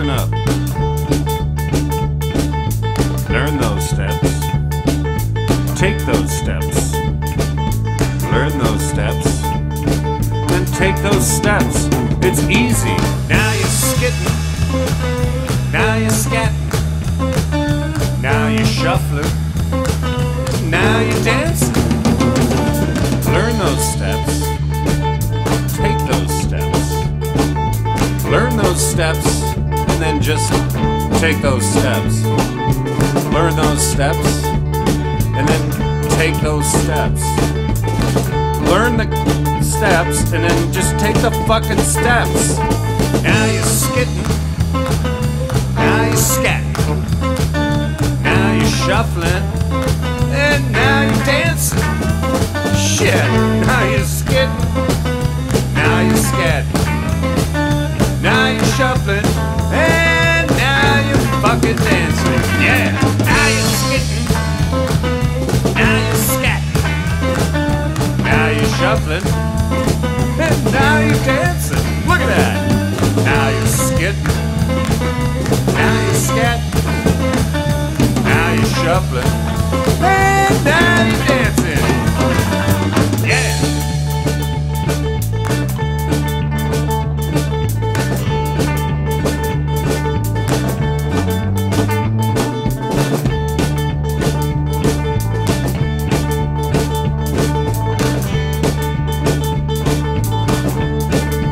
listen up. Learn those steps. Take those steps. Learn those steps. Then take those steps. It's easy. Now you're skittin'. Now you're scattin'. Now you're shuffling. Now you're dancing. Learn those steps. Take those steps. Learn those steps and then just take those steps. Learn those steps and then take those steps. Learn the steps and then just take the fucking steps. Now you're skitting. Now you're scatting. Now you're shuffling. And now you're dancing. Shit. Now you're skitting. Shuffling. And now you're fucking dancing. Yeah. Now you're skitting. Now you're scatting. Now you're shuffling. And now you're dancing. Look at that. Now you're skitting. Now you're scatting. Now you're shuffling.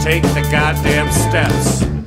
Take the goddamn steps.